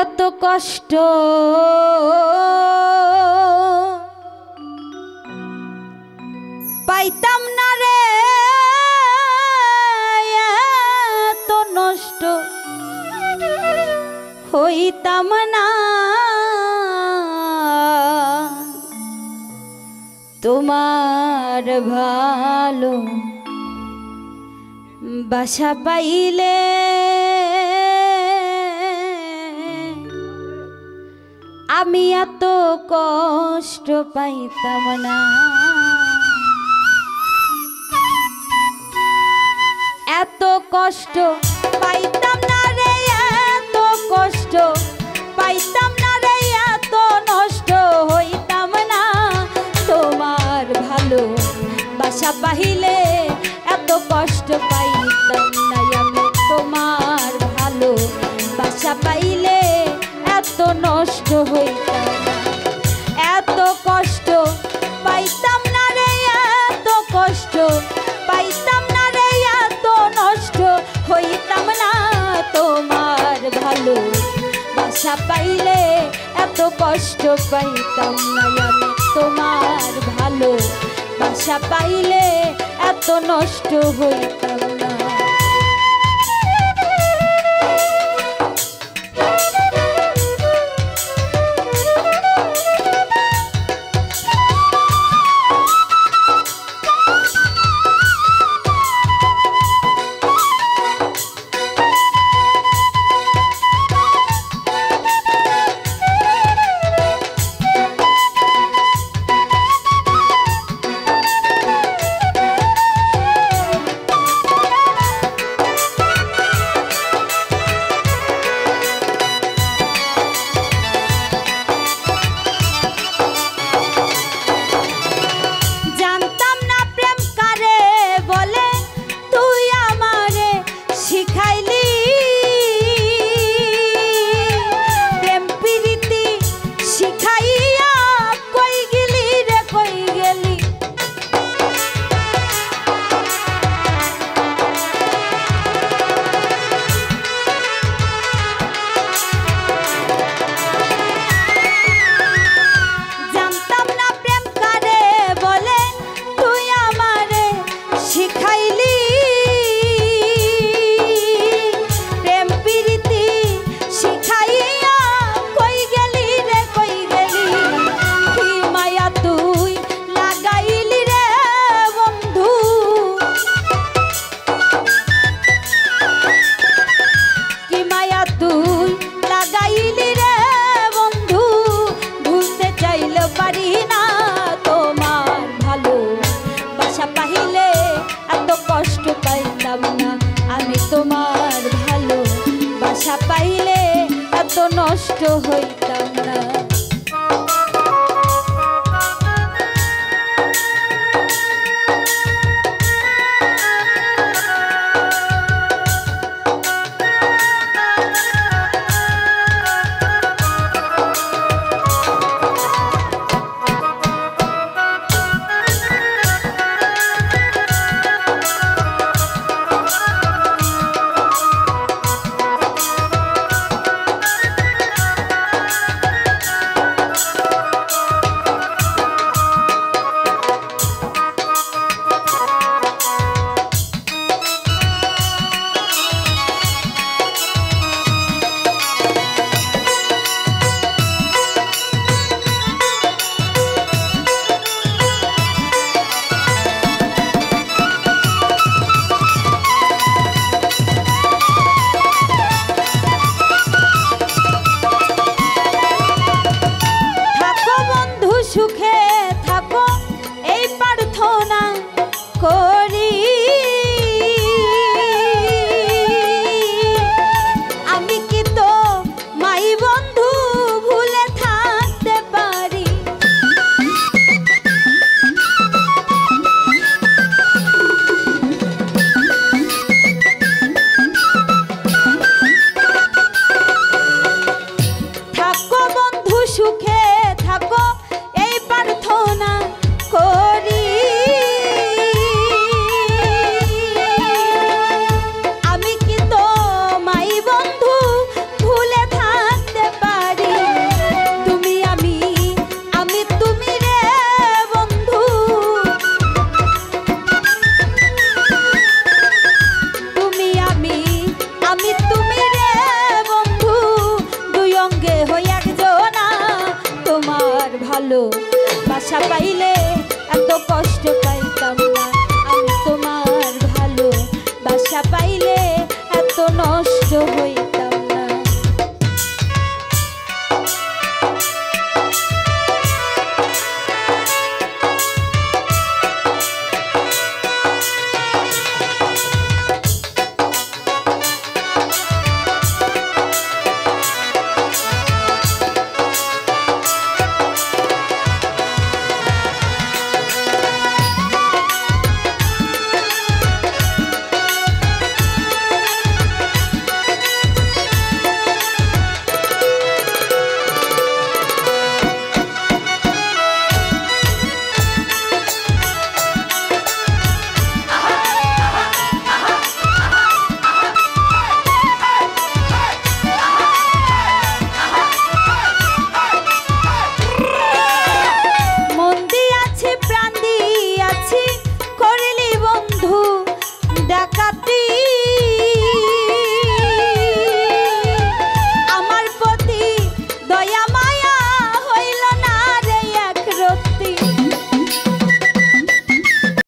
এত কষ্ট। পাইতাম না রে এত নষ্ট। হইতাম না। তোমার ভালো বাসা পাইলে আমি এত কষ্ট পাইতাম না। এত কষ্ট হইতাম এত এত কষ্ট হইতাম তোমার ভালো বাসা পাইলে এত কষ্ট পাইতাম না তোমার ভালো বাসা পাইলে এত নষ্ট হইতাম না ভালো বাসা